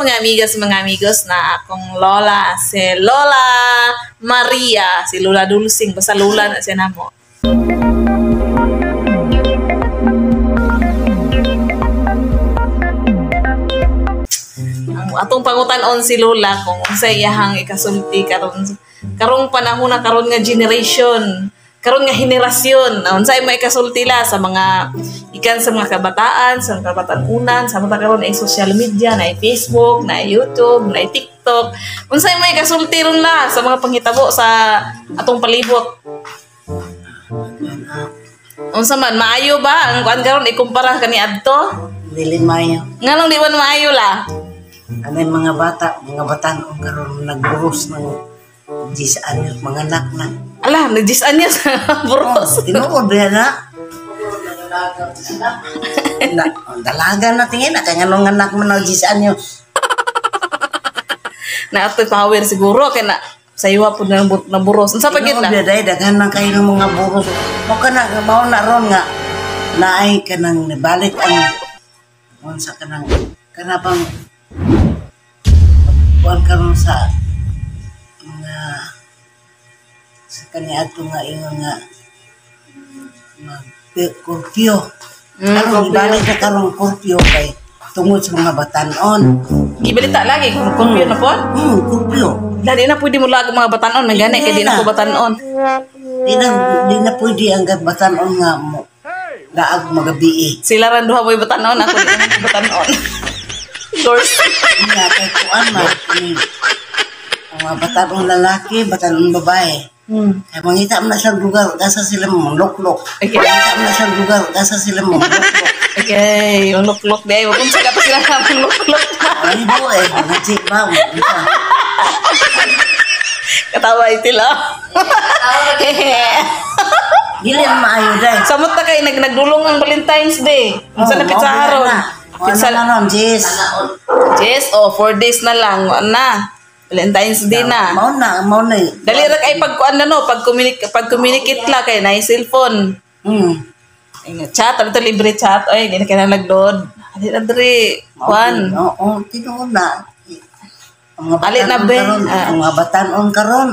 mga amigas, mga amigos na akong lola, si Lola Maria, si Lola Dulsing, basta Lola na siya na mo. Ang atong pangutan-on si Lola kung unsay iyahang ikasulti karon karong panahon na karon nga generation karon nga henerasyon. Na unsay mo ikasulti la sa mga ikan sa mga kabataan sa mga kabataan unan sa mga karon ay social media na ay Facebook na ay YouTube na ay TikTok. Unsay mo ikasulti ron la sa mga panghitabo sa atong palibot? Unsa man maayo ba ang kuan karon ikumpara kani adto? Dili mayo. nganong di man maayo la. Yung mga bata, mga batan karon nagburos ng 10 anyos, mga anak na. ala nagdis anya sa buros Tinuod ba na? na dalaga na tingin na kaya nung anak mo na 10 anyos. na ato'y power siguro kay na saywa po na na buros unsa pa gid Tinuod ba dahil daghan man kayo ng mga buros. Mo ka na, mao na ron nga, naay ka nang nibalik ang unsa ka nang kanabang kuan karon sa sa kaniadto nga ingon nga mag kurpyo. Mm, Karon kurpyo. ibalik na karon kurpyo kay tungod sa mga batanon. gibalita lagi kung kumpir na po Hmm, kurpyo. Dali na pwede mo lag mga batanon man gani kay di na ko batanon Di na, di na pwede ang batanon nga mo. Laag magabi sila ran duha mo'y batanon ako di batanon Doors. Nga kay kuan man. Mga batanong lalaki, batanong babae. Hmm. Kaya mangita mo na siyang lugar, gasa sila mo loklok. Okay. Mangita mo na siyang lugar, gasa sila mo loklok. Okay, yung look-look di ay kung sa pa sila ng look-look. Ay bo eh, nag-check ba? Katawa itila. Dili na maayo dahil. Samot na kay nag nagdulong ang Valentine's Day. Unsa na pizza haron? Pizza Pizza na ron, Jess. Yes, oh, four days na lang. Wa na. Valentine's Day na. Mao na, mao na. Dali ra kay pag kuan na no, pag communicate pag communicate la kay na cellphone. Hmm. Ay, nga, chat, ano to libre chat. Ay, hindi na kaya load. Hindi na dre. Kuan. Oo, tinuod na. Ang mga Alit na, Ah. ang mga batanon karon.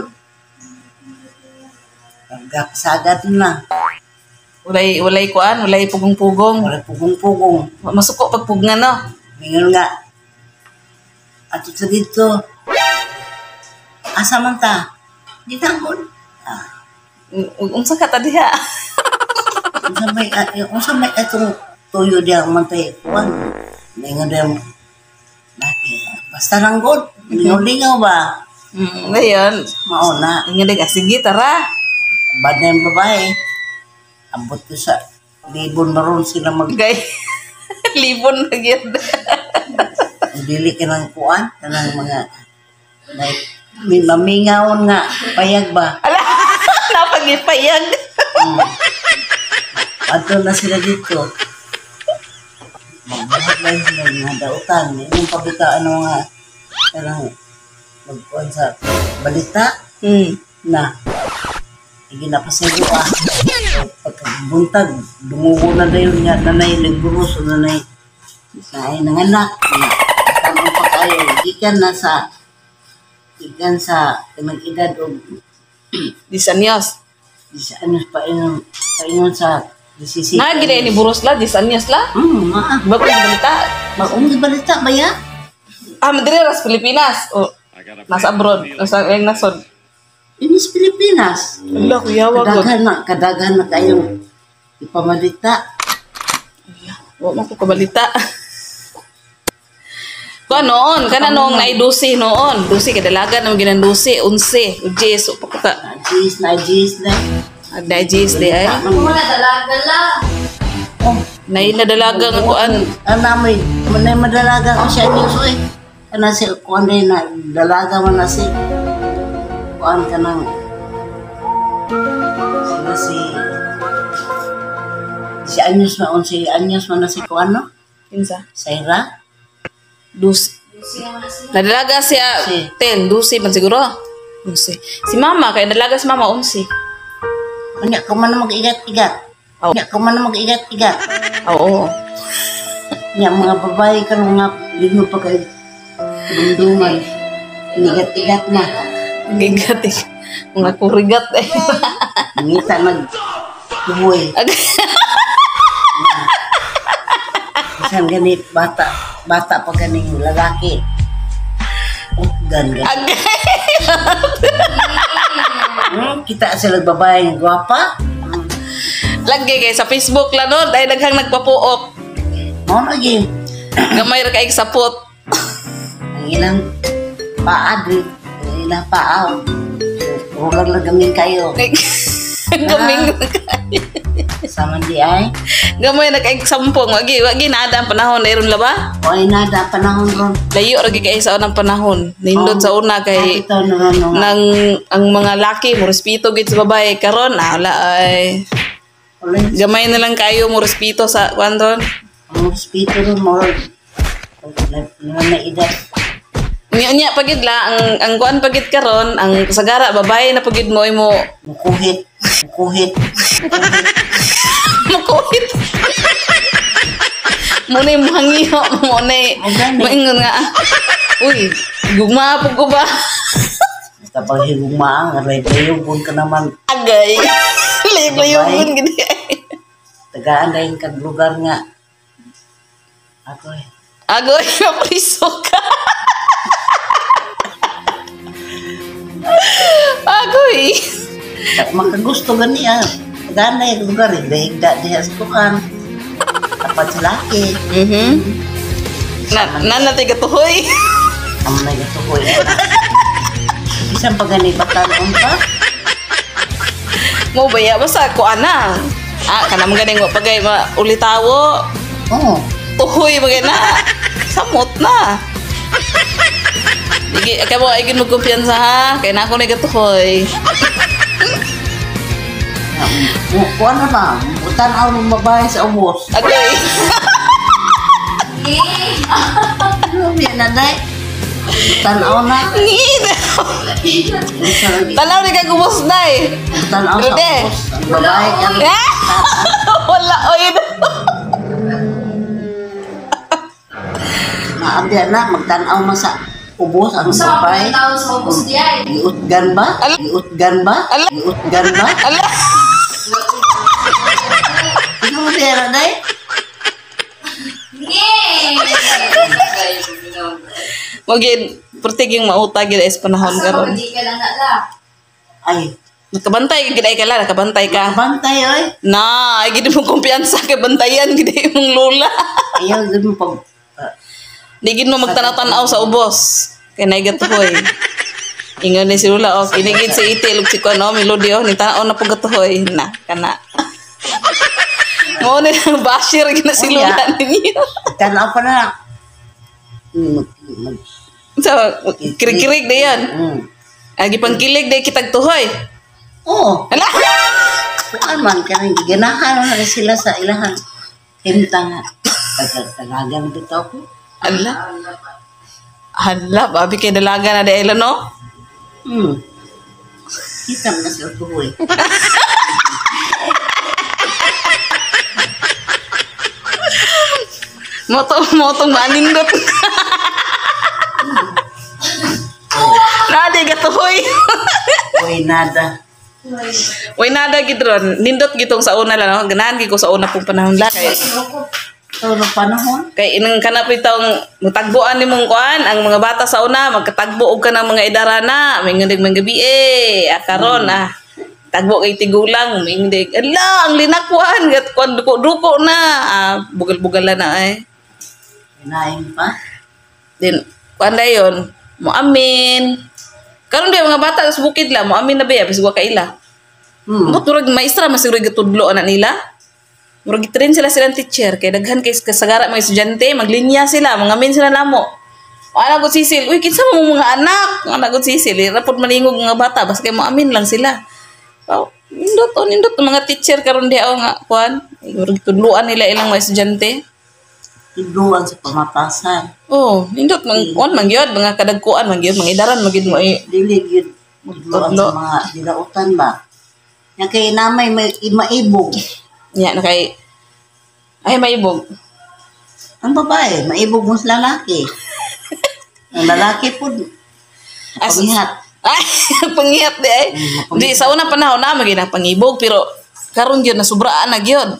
Nagkasagad na. Walay walay kuan, walay pugong-pugong. Wala pugong-pugong. Masuko pag pugna no. Ngayon nga. At ito dito. Asa man ta? Di tangkol. Ah, Un- Unsa ka ta diha? unsa may uh, unsa may atong tuyo diya man tay kuan. Ngayon diya Laki. Basta lang god. Lingaw-lingaw ba? Mm, ngayon, Mauna. ingin ah, sige tara. Bad na yung babae. Abot ko sa libon maroon sila mag Gay. Libon na gyud. dili ka ng kuan kanang mga may, may mamingaon nga payag ba Ala, napagipayag. Hmm. Ato na sila dito. Magbuhat lang sila ng mga dautan. Yung pabitaan ng mga parang magkuhan sa balita Hmm. na iginapasero ah. Pagkabuntag, dumugo na na yun nga nanay nagburos o nanay sa ay nanganak. Na, tanong pa kayo, ikan na sa ikan sa kanang edad o Disanyos. Isa ano pa inon pa inon sa disisi. Na gina ni buros la, disanyos la. Hmm, maa. Ba ko balita? Maong balita ba ya? Ah, madiri ras Pilipinas. O, nasa abroad. Nasa ang nasod. Inis Pilipinas. Ala, kuya, wag. Kadaghan na, kadaghan na kayong ipamalita. Wa man ko kabalita. Ko noon, kana noong nay dusi noon. Dusi kay dalaga nang ginan dusi, unse, ujis, upa ko ka. Najis, najis na. Agday jis di ay. Oh, Nay na dalaga nga kuan. ang namoy, manay madalaga ko siya niyo so eh. Kana si kuan din na dalaga man na si kuan ka nang sila si si Anyos na si Anyos man na si kuan no? Kinsa? Saira? Dusi. Nadalaga siya, Si. ten, dusi man siguro. Dusi. Si mama, kay dalaga si mama, unsi. Kanya ka man mag-igat-igat. Oh. Kanya ka man mag-igat-igat. Oo. Nya mga babae ka mga lino pa kay Dumduman. Nigat-igat na. Gigat eh. Mga kurigat eh. Ngita nag tumoy. Isan ganit bata. Bata pa ganing lalaki. Utgan ganit. Agay. Hmm, kita sila babae ng gwapa. Lagi kay sa Facebook la no, dahil naghang nagpapuok. Mo lagi. Gamay ra kay sapot. Ang ilang paa din. Ang ilang paa. Rulang lagamin kayo. Gaming Sama di ay. gamay na kay sampung wagi wagi na ada ang panahon na iron la ba? O ay nada panahon ron. Layo ra kay sa unang panahon. Nindot sa una kay ron nang ang mga laki mo respeto gid sa babae karon ah, wala ay gamay na lang kayo mo respeto sa kwandon. Ang hospital ron mo. Na edad. Unya unya pagid la ang ang kuan pagid karon ang sagara babae na pagid mo imo Mukuhit. Mukuhit. makuhit. mo na yung hangiyo mo na yung- Ang gani. maingon nga ah, uy gumapog ko ba Kapag higumaan, aray-layugon ka naman. agay layo-layo gid Tagaan na yung kag lugar nga. Ako eh. agoy mapriso ka agoy Tak makagusto gani ah. Na yung lugar eh. Dahigda diha sa tukan. Tapat sa laki. mhm na nanati gatuhoy Ang may gatuhoy. Isang pa gani batanon pa. mo baya basta ko ana ah kanang ganing wa pagay ma ulitawo Oo. tuhoy bagay na samot na Igi, kaya mo, igin mo kumpiyansa ha. Kaya na ako na gatuhoy. Kuha na ba? Tanaw ng babae sa ubos. Agoy. Yan na day? Tanaw na. Lagi. Tanaw ni kag na eh. Tanaw sa. Ang babae ka. Wala, oy. Naabya na, magtanaw mo sa ubos ang babae. tao sa ubos diay. Giutgan ba? Ala. Giutgan ba? Ala. Giutgan ba? Ala. Ano mo dera day? Wagin, pertig yung mautag yun is panahon karon. Hindi ka lang nala. Ay, Nakabantay gid ay kala, nakabantay ka. bantay oy. Na, ay gid mo kumpiyansa kay bantayan gid ay mong lola. Ayaw gid mo pag ah, Di gid mo magtanaw-tanaw sa ubos. Kay nay gatuhoy. Ingon ni si Lula, oh, kinigid si Iti, lug si Kuano, Melody, oh, ni tanaw na po gatuhoy. Na, kana. Mo ni bashir gina si Oh, Lula yeah. ninyo. tanaw pa na. Hmm, So, kirig-kirig na yan. hmm. Agi pang kilig na kitag tuhoy. Oo. Ala! Kuan man kanang giganahan na sila sa ilahan. Himta nga. Tagal- Talagang bitaw ko. Ala. Hala, babi kay dalaga na dahil no? Hmm. Kita mo na sa tuhoy. Moto, motong manindot. Nadi gatuhoy. Uy, nada. Uy, nada gidron. Nindot gitong sa una lang. no? Ganahan ko sa una pong panahon la kay na panahon. kay inang kanap itong mutagbuan ni mong kuan ang mga bata sa una magkatagbo og ka ng mga idarana mingundig man gabi eh ah, karon ah tagbo kay tigulang mingundig ala ang linakwan gat kuan duko duko na ah bugal-bugal na eh Hinahin pa. Then, kuan na yun, mo amin. Karon di mga bata sa bukid la, mo amin na ba ya, biswa kaila. Hmm. Mo turag maestra masiguro gitudlo ana nila. Murag gitrain sila silang teacher kay daghan kay kasagara mga estudyante, maglinya sila, mga amin sila namo. O anak ko sisil, uy kinsa mo mga anak? Anak ko sisil, rapod malingog mga bata basta kay mo amin lang sila. Oh, nindot o nindot mga teacher karon di ako nga kuan. Murag tudluan nila ilang mga estudyante. Tudluan sa pamatasan. Oh, nindot man kuan man gyud mga kadagkuan man gyud mga idaran man gyud mo eh. Dili Tudlo. sa mga dilautan ba? Yan kay namay may maibog. Nya na kay ay maibog. Ang babae, maibog mo sa lalaki. Ang lalaki po, As- pabihat. Ay, pangihat di ay. Mm, Di, sa unang panahon na, magina pangibog, pero karon gyud na sobraan na gyud.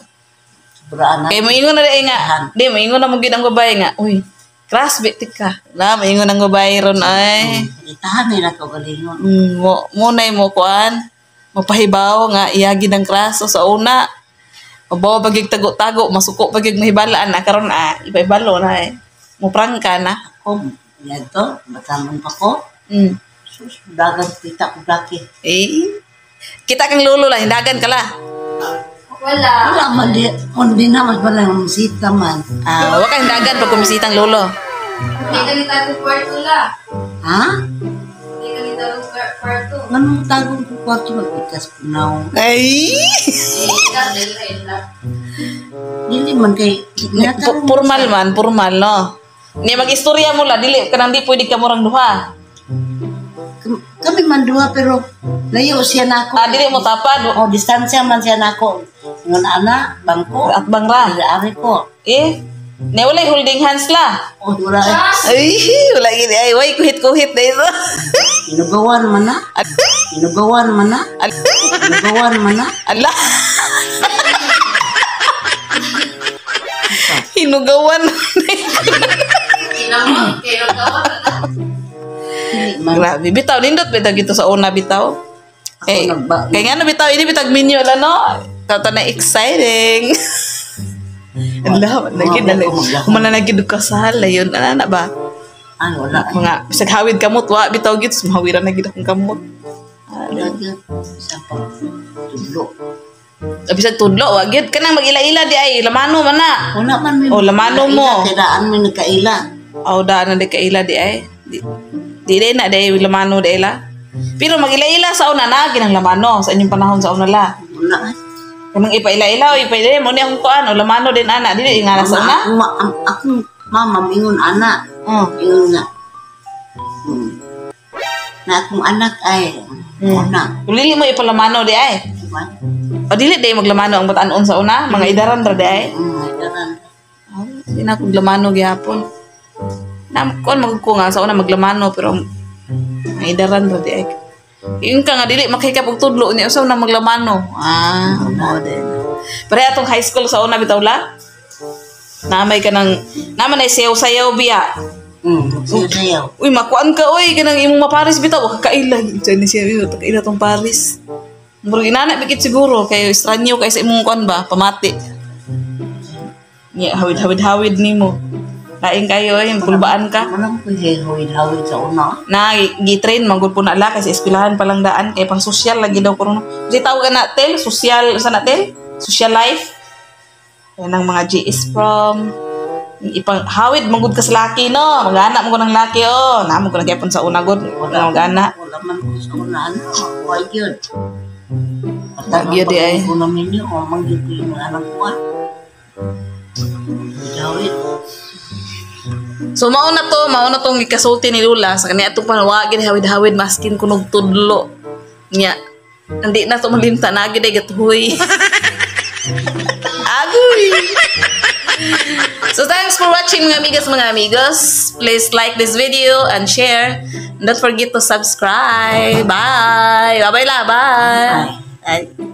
Sobraan na. Kaya moingon na di nga, di, moingon na mo gyud ang nga, uy, crush bitik ka. Na, moingon ang babae ron ay. Itahan nila ko galingon. Mm, mo, munay mo kuan, mapahibaw nga iyagi ng kraso sa una. Mabawa bagig tago-tago, masuko bagig mahibalaan na karon ah, ipaibalo na eh. Muprangka na. Ako, yan to, matamang pa ko. Mm. Sus, dagat kita ko laki. Eh, kita kang lulo lang, hindagan ka la. Wala. Wala man di, kundi na mas pala ng sita man. Ah, wala kang hindagan pag kumisitang lulo. May ganita ko kwarto la. Ha? May ganita ko kwarto. Anong tagong ko kwarto magpikas po na Ay! Yun lang. Dili man kay, Pu- Formal man, formal no. Ni mag-istorya mo la, dili ka nang di pwede ka murang duha. Kam- kami man duha pero layo siya na ako. Ah, dili mo tapad. O, distansya man siya na ako. Ngon ana, bangko. At bangra. Ari ko. Eh, ni wala holding hands la. O, wala. Ay, wala gini ay, way kuhit-kuhit na ito. Inugawan man na. Inugawan man na. Inugawan man na. Ala. Man. Grabe, bitaw nindot bitaw gito sa una bitaw. Eh, kaya nga bitaw ini bitag minyo la no. Tata na exciting. Ala, lagi na Humana na gid ka sa hala yun. Ano na ba? Ay, wala. Mga bisag hawid kamot wa bitaw gid mahawiran na gid akong kamot. Yun. Isa pa. Tudlo. Ah, Bisag tudlo wa gid kanang mag-ila-ila di ay lamano man na. Wala man may Oh, lamano mo. Kailangan may nagkaila. Aw da na di kaila di ay. Di, di di na di lamano di la. Pero mag-ila-ila sa una na ginang lamano sa inyong panahon sa una la. Wala. Kanang ipaila-ila o ipaila mo ni akong kuan o lamano din ana dili nga sa una. Ako, ako, mama, mingon anak. Oh. Mingon nga. Hmm. Na akong anak ay, Hmm. una. Dili mo ipalamano di ay. Diba? O dili di maglamano ang batanon sa una, mga idaran ra di ay. Hmm, may daran. Oh, di na akong lamano gihapon. Na kon magko nga sa una maglamano pero mga idaran ra di ay. Yung ka nga dili makikap og tudlo ni usaw na maglamano. Ah, mo din. Pero atong high school sa una bitaw la. Namay ka ng naman ay sayaw-sayaw biya. Hmm, sayaw. Uy, makuan ka, uy, kanang imong maparis bitaw, wa ka kaila. Diyan ni siya, uy, kaila tong Paris. Murag inana bikit siguro, kay estranyo kay sa imong kuan ba, pamati. Nya, hawid-hawid-hawid nimo. Lain kayo, ay, kulbaan ka. Sa una. Na, gi-train, manggod po na ala, kasi eskwelahan pa lang daan, kay pang social, lagi daw ko Kasi tawag ka na, tel, social, sa na, tel? Social life. Yan ang mga GS from, ipang hawid manggod ka sa laki no magana mo ko ng laki oh na mo ko nagyapon sa una god wala magana Wala man ko sa una. Ano? Why yun? Namin o ko yung anak ko. ah. Hawid. So mao na to, mao na tong ikasulti ni Lula sa kanya atong panawagin hawid-hawid maskin kunog tudlo. Nya. Hindi na to malimta na gid gatuhoy. Agoy. So thanks for watching mga amigas mga amigos. Please like this video and share. Don't forget to subscribe. Bye. Bye-bye la. Bye. Bye. Bye.